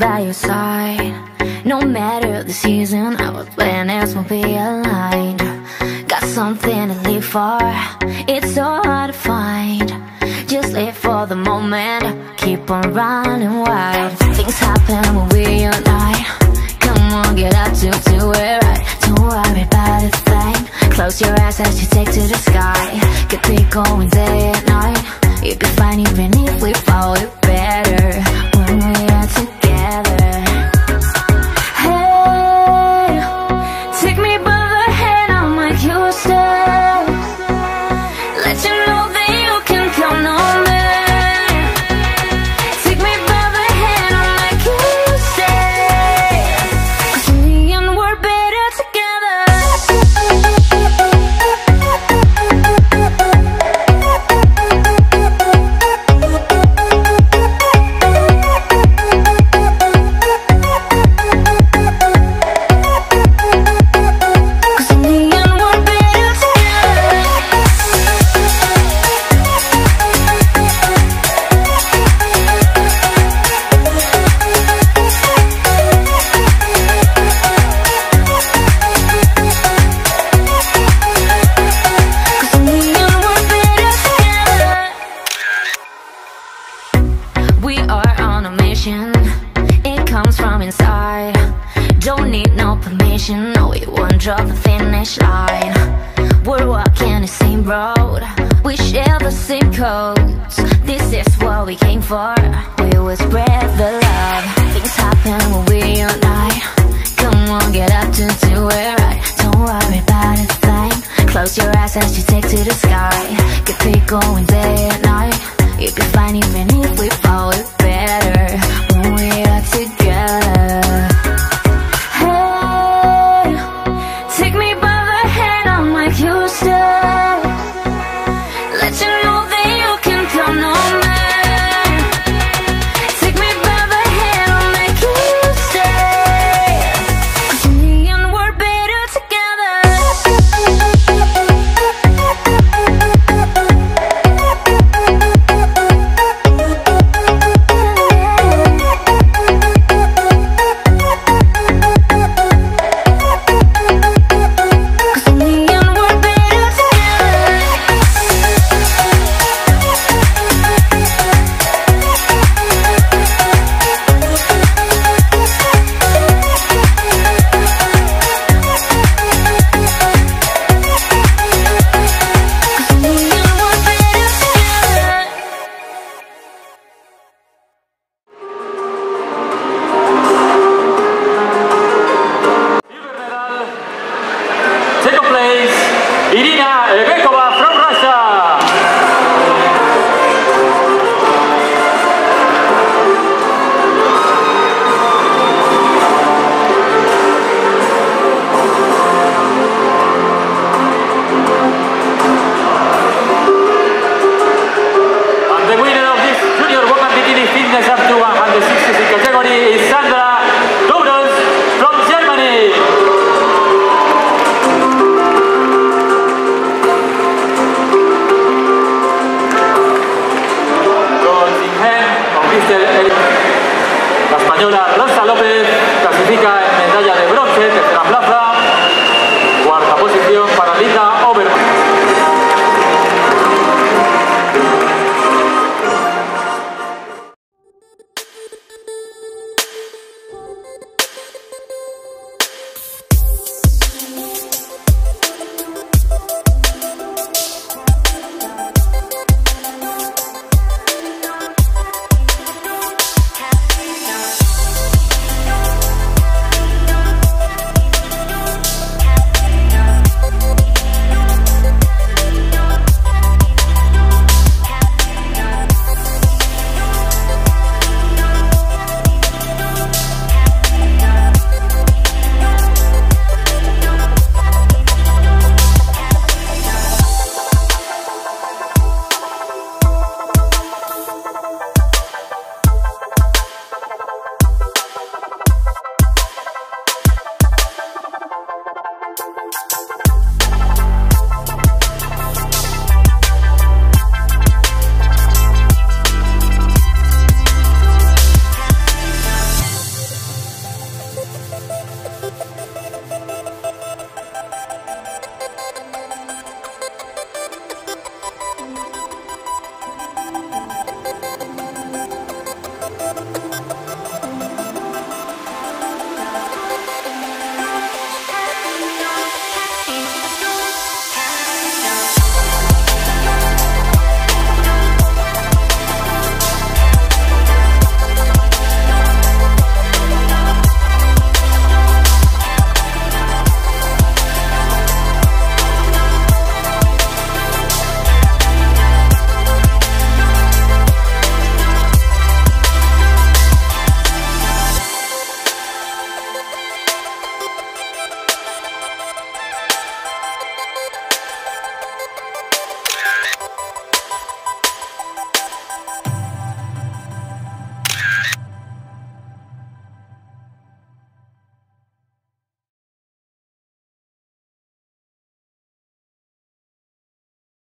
by your side. No matter the season, our planets will be aligned. Got something to live for, it's so hard to find. Just live for the moment, keep on running wild. Things happen when we unite. Come on, get up to do it right. Don't worry about a thing. Close your eyes as you take to the sky. Could be going day you road. We share the same codes. This is what we came for. We will spread the love. Things happen when we unite. Come on, get up to do it right. Don't worry about a thing. Close your eyes as you take to the sky. Could be going day and night. You'll be fine even if we fall Happy guy.